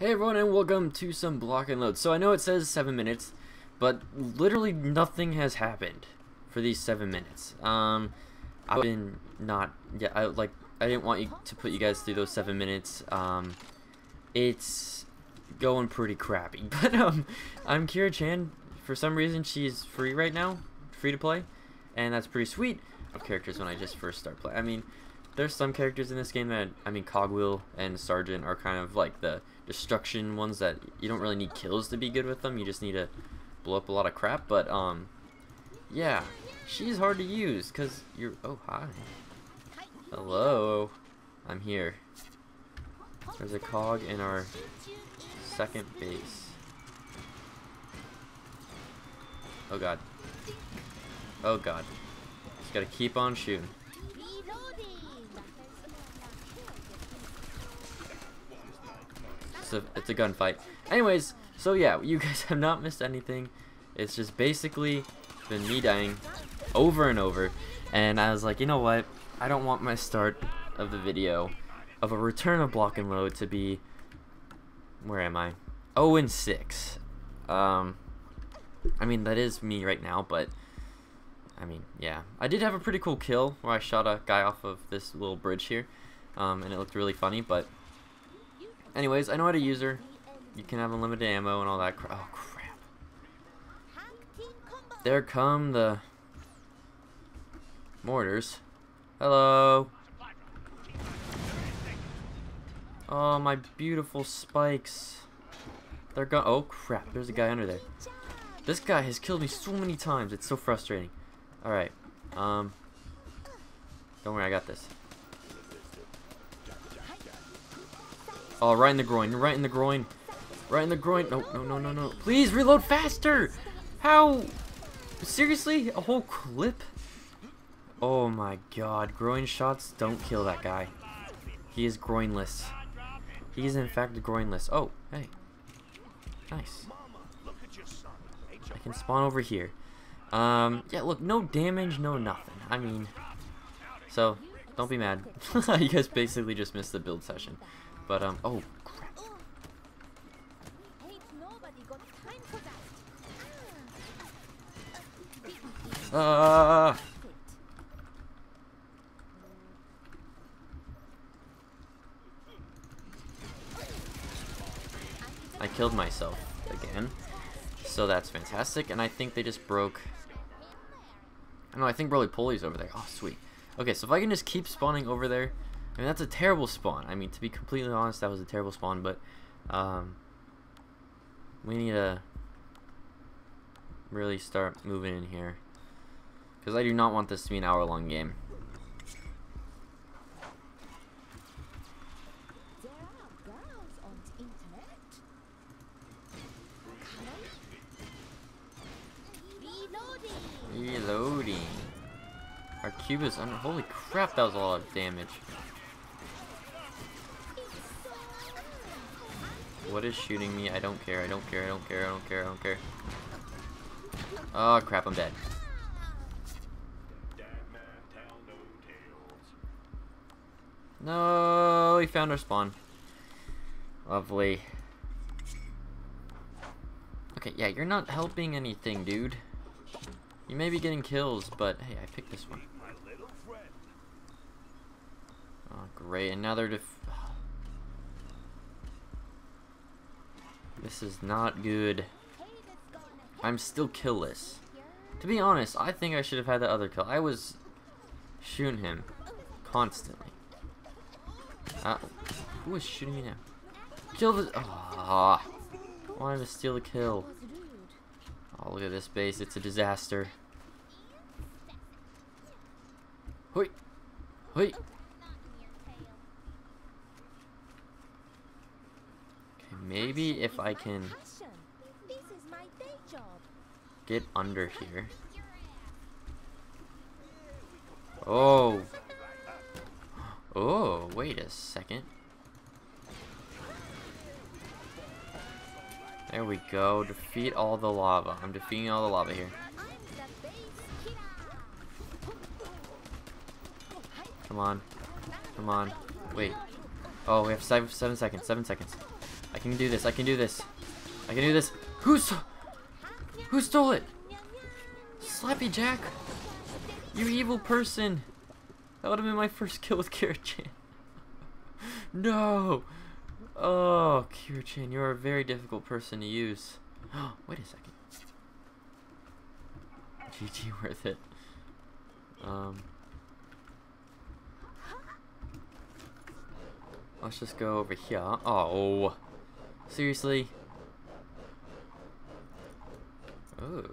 Hey everyone and welcome to some Block N Load. So I know it says 7 minutes, but literally nothing has happened for these 7 minutes. Um, I've been not, yeah, I, like, I didn't want you to put you guys through those 7 minutes. Um, it's going pretty crappy. But, um, I'm Kira Chan. For some reason, she's free right now, free to play, and that's pretty sweet of characters when I just first start playing. I mean, there's some characters in this game that, I mean, Cogwheel and Sergeant are kind of like the destruction ones that you don't really need kills to be good with them. You just need to blow up a lot of crap. But, um, yeah, she's hard to use because you're, oh, hi. Hello. I'm here. There's a cog in our second base. Oh god. Oh god. Just gotta keep on shooting. It's a, it's a gunfight. Anyways, so yeah, you guys have not missed anything. It's just basically been me dying over and over. And I was like, you know what? I don't want my start of the video of a return of Block N Load to be where am I? 0 and 6. Um I mean that is me right now, but I mean, yeah. I did have a pretty cool kill where I shot a guy off of this little bridge here. Um, and it looked really funny, but anyways, I know how to use her. You can have unlimited ammo and all that crap. Oh, crap. There come the mortars. Hello. Oh, my beautiful spikes. They're gone. Oh, crap. There's a guy under there. This guy has killed me so many times. It's so frustrating. Alright. Um. Don't worry, I got this. Oh, right in the groin. Right in the groin. Right in the groin. No, no, no, no, no. Please reload faster! How? Seriously? A whole clip? Oh my god. Groin shots don't kill that guy. He is groinless. He is in fact groinless. Oh, hey. Nice. I can spawn over here. Um, yeah, look, no damage, no nothing. I mean, so, don't be mad. you guys basically just missed the build session. But, um, oh, crap. Ah! I killed myself again. So that's fantastic. And I think they just broke... No, I think Roly Poly's over there. Oh, sweet. Okay, so if I can just keep spawning over there... I mean, that's a terrible spawn. I mean, to be completely honest, that was a terrible spawn, but... Um, we need to really start moving in here. Because I do not want this to be an hour-long game. Reloading. Our cube is under. Holy crap, that was a lot of damage. What is shooting me? I don't care. I don't care. I don't care. I don't care. I don't care. Oh crap, I'm dead. No, we found our spawn. Lovely. Okay, yeah, you're not helping anything, dude. You may be getting kills, but hey, I picked this one. Oh, great. And now they're This is not good. I'm still killless. To be honest, I think I should have had the other kill. I was shooting him constantly. Uh, who is shooting me now? Kill the. Ah! Oh, wanted to steal the kill. Oh, look at this base. It's a disaster. Hoi! Hoi! Maybe if I can get under here. Oh! Oh, wait a second. There we go. Defeat all the lava. I'm defeating all the lava here. Come on. Come on. Wait. Oh, we have seven, seven seconds. Seven seconds. I can do this. I can do this. I can do this. Who's who stole it? Slappy Jack. You evil person. That would have been my first kill with Kira-chan. no. Oh, Kira-chan, you're a very difficult person to use. Oh, Wait a second. GG worth it. Um, let's just go over here. Oh, seriously? Oh.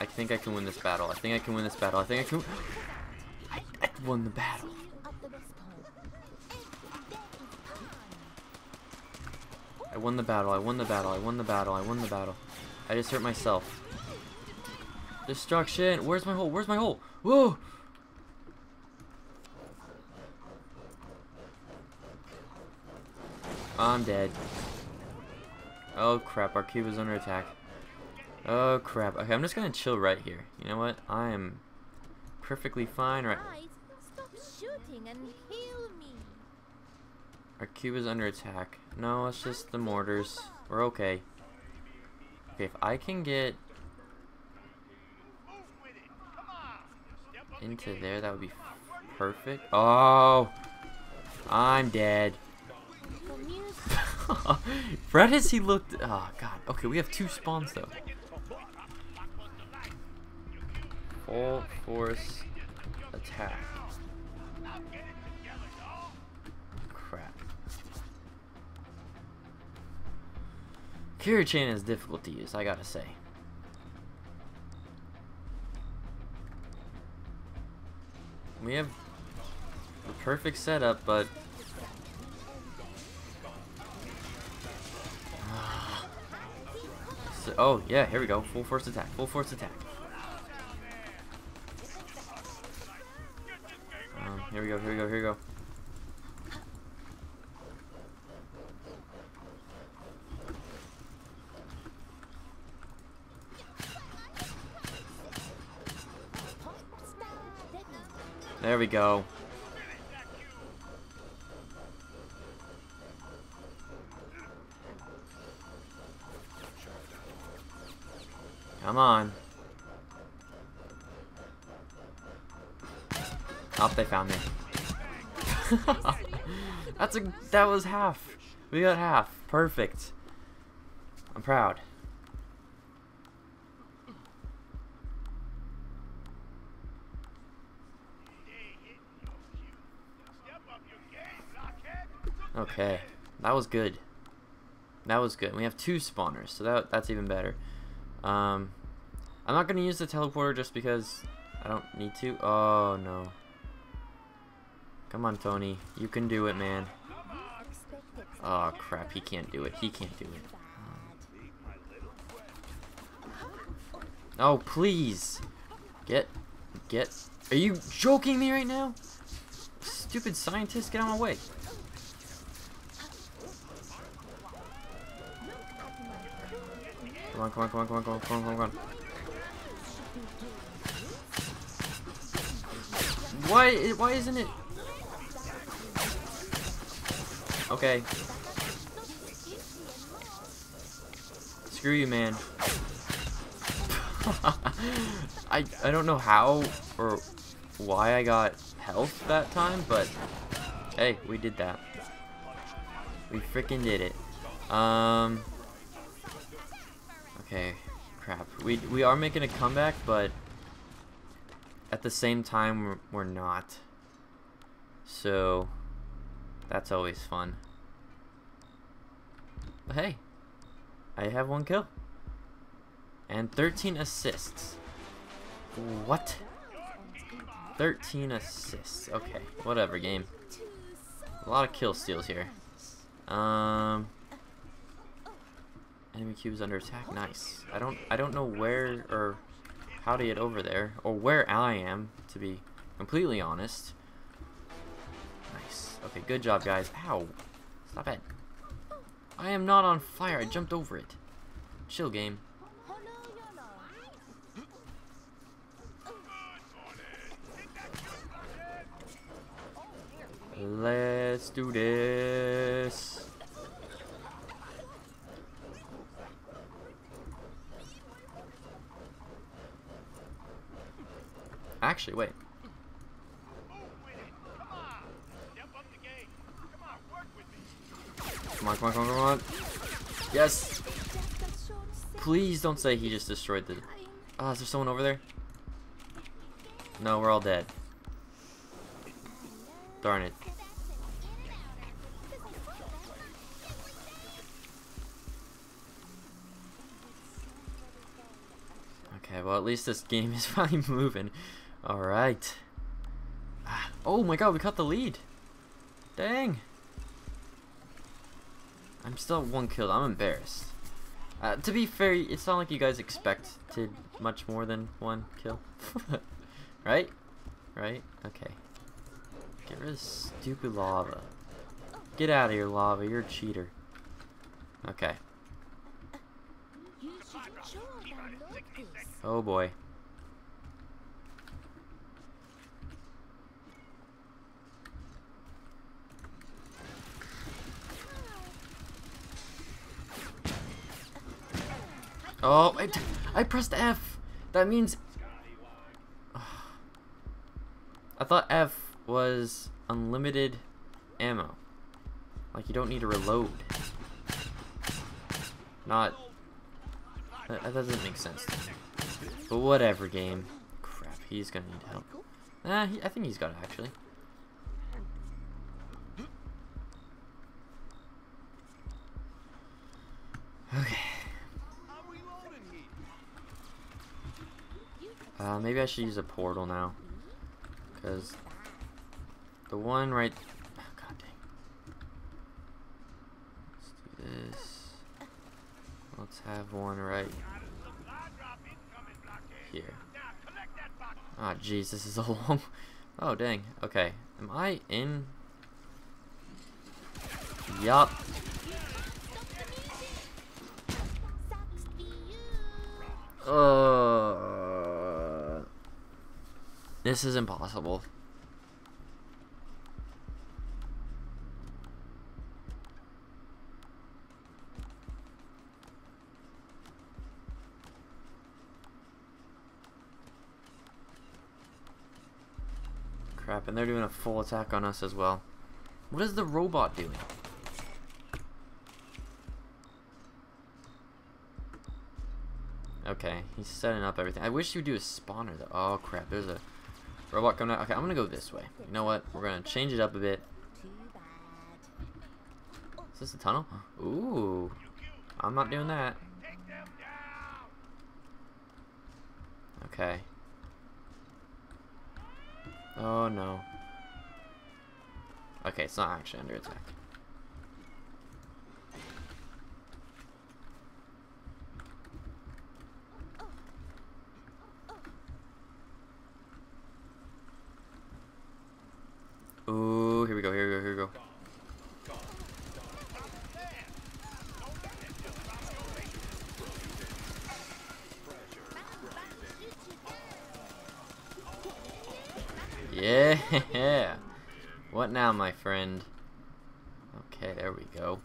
I think I can win this battle. I think I can win this battle. I think I can. I, I won the battle. I won the battle. I won the battle. I won the battle. I won the battle. I just hurt myself. Destruction. Where's my hole? Where's my hole? Whoa! I'm dead. Oh crap, our cube is under attack. Oh crap. Okay, I'm just gonna chill right here. You know what? I am perfectly fine right Stop shooting and heal me. Our cube is under attack. No, it's just the mortars. We're okay. Okay, if I can get into there, that would be perfect. Oh! I'm dead. Fred has he looked oh god. Okay, we have two spawns though. Full force attack. Crap. Kira-chan is difficult to use, I gotta say. We have the perfect setup, but So, oh, yeah, here we go. Full force attack. Full force attack. Um, here we go, here we go, here we go. We go. Come on. Oh, they found me. That's a that was half. We got half. Perfect. I'm proud. Okay. That was good. That was good. We have two spawners, so that that's even better. Um, I'm not going to use the teleporter just because I don't need to. Oh, no. Come on, Tony. You can do it, man. Oh, crap. He can't do it. He can't do it. Oh, please. Get. Get. Are you joking me right now? Stupid scientist, get out of my way. On, come on, come on, come on, come on, come on, come on. Why, why isn't it? Okay. Screw you, man. I, I don't know how or why I got health that time, but hey, we did that. We freaking did it. Um, Okay, crap. We, we are making a comeback, but at the same time, we're, we're not. So, that's always fun. But hey, I have one kill. And 13 assists. What? 13 assists. Okay, whatever, game. A lot of kill steals here. Um... Enemy cube is under attack. Nice. I don't I don't know where or how to get over there or where I am to be completely honest. Nice. Okay, good job guys. Ow. Stop it. I am not on fire. I jumped over it. Chill game. Let's do this. Actually, wait. Come on, come on, come on, come on. Yes! Please don't say he just destroyed the... Oh, is there someone over there? No, we're all dead. Darn it. Okay, well at least this game is finally moving. Alright. Ah, Oh my god, we cut the lead. Dang. I'm still one kill. I'm embarrassed. Uh, to be fair, it's not like you guys expected much more than one kill. right? Right? Okay. Get rid of stupid lava. Get out of here, lava. You're a cheater. Okay. You should sure download this. Oh boy. Oh, I, I pressed F. That means. I thought F was unlimited ammo. Like you don't need to reload. Not. That, that doesn't make sense. But whatever, game. Crap, he's gonna need help. Nah, he, I think he's got it actually. Uh, maybe I should use a portal now. Because the one right... Oh, God dang. Let's do this. Let's have one right here. Ah, jeez, this is a long... Oh, dang. Okay. Am I in... Yup. Sucks to be you. Uh, this is impossible. Crap, and they're doing a full attack on us as well. What is the robot doing? Okay, he's setting up everything. I wish you would do a spawner though. Oh crap, there's a robot coming out. Okay, I'm gonna go this way. You know what? We're gonna change it up a bit. Is this a tunnel? Ooh. I'm not doing that. Okay. Oh no. Okay, it's not actually under attack. Ooh, here we go, here we go, here we go. Yeah. What now, my friend? Okay, there we go.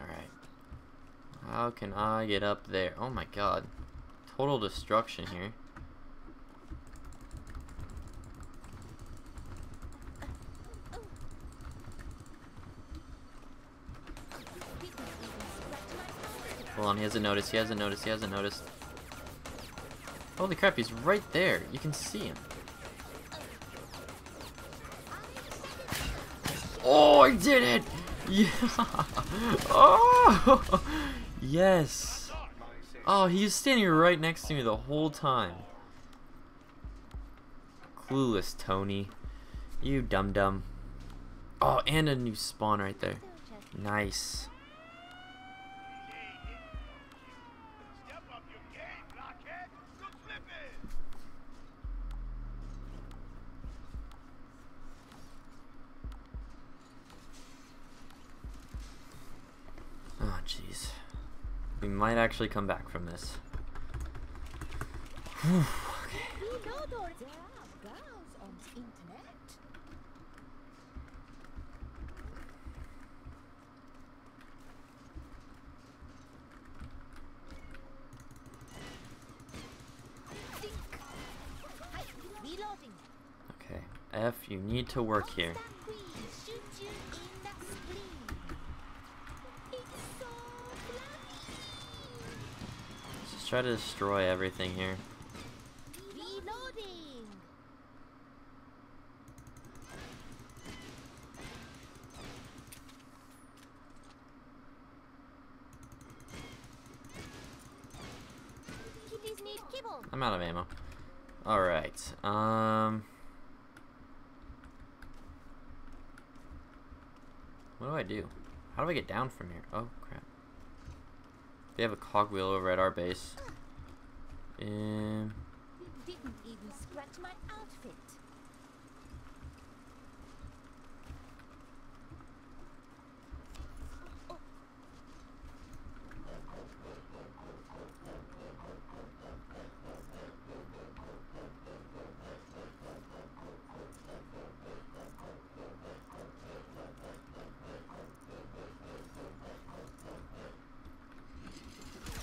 Alright. How can I get up there? Oh my god. Total destruction here. Hold on, he hasn't noticed, he hasn't noticed, he hasn't noticed. Holy crap, he's right there. You can see him. Oh, I did it! Yeah! Oh! Yes! Oh, he was standing right next to me the whole time. Clueless, Tony. You dum dum. Oh, and a new spawn right there. Nice. Oh, jeez. We might actually come back from this. Reload there are girls on the internet. Think. Hi, reloading. Okay. F, you need to work here. Let's try to destroy everything here. I'm out of ammo. Alright. Um. What do I do? How do I get down from here? Oh, crap. They have a cogwheel over at our base. Didn't even scratch my outfit.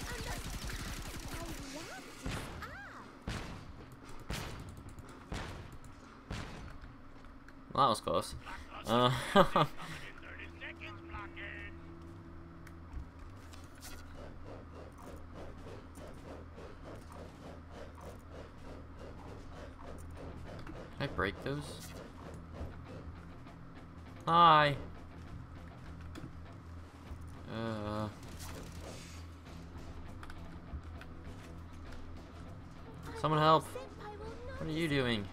I wrapped this up. Well, that was close. Uh, I break those? Hi. Uh. Someone help. What are you doing?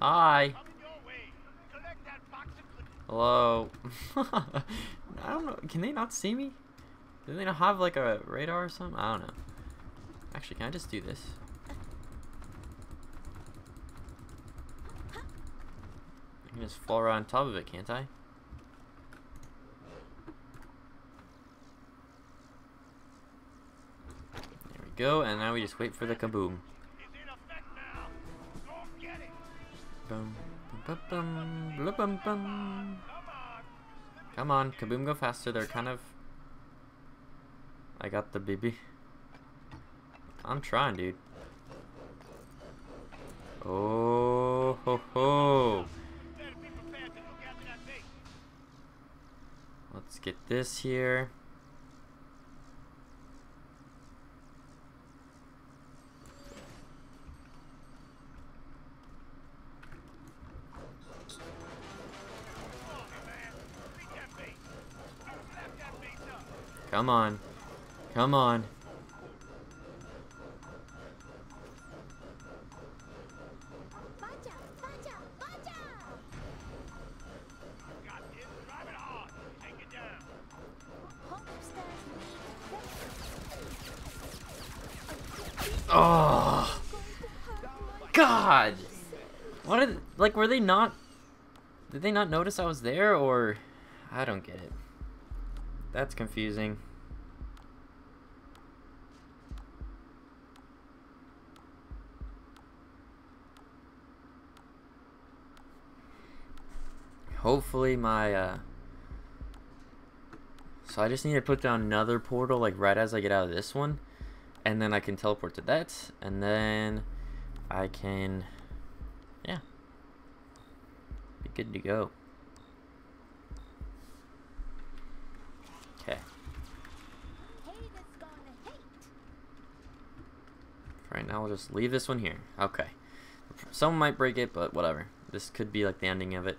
Hi. Hello. I don't know. Can they not see me? Do they not have like a radar or something? I don't know. Actually, can I just do this? I can just fall right on top of it, can't I? There we go, and now we just wait for the kaboom. Come on, Kaboom, go faster. They're kind of. I got the BB. I'm trying, dude. Oh ho ho! Let's get this here. Come on. Come on. Oh, God! What like were they not? Did they not notice I was there, or I don't get it. That's confusing. Hopefully my uh so I just need to put down another portal like right as I get out of this one and then I can teleport to that and then I can yeah be good to go. Okay. right now, we'll just leave this one here. Okay. Someone might break it, but whatever. This could be like the ending of it.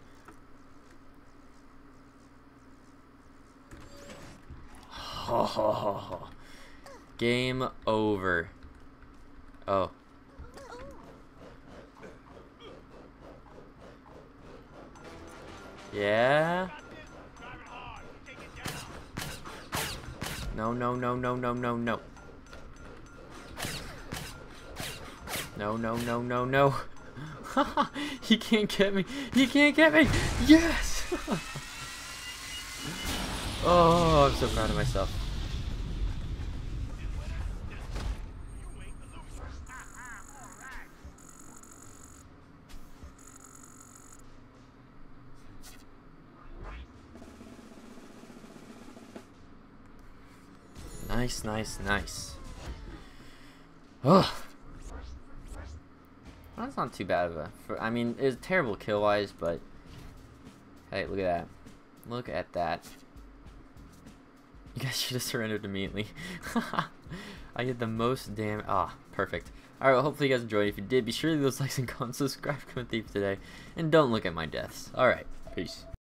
Game over. Oh. Yeah? No, no, no, no, no, no, no. No, no, no, no, no. he can't get me. He can't get me. Yes. Oh, I'm so proud of myself. Nice, nice, nice. Oh. That's not too bad of a. For, I mean, it's terrible kill wise, but hey, look at that. Look at that. Guys should have surrendered immediately. I did the most damn. Ah, perfect. Alright, well, hopefully you guys enjoyed. If you did, be sure to leave those likes and comments, subscribe, comment, thief today, and don't look at my deaths. Alright, peace.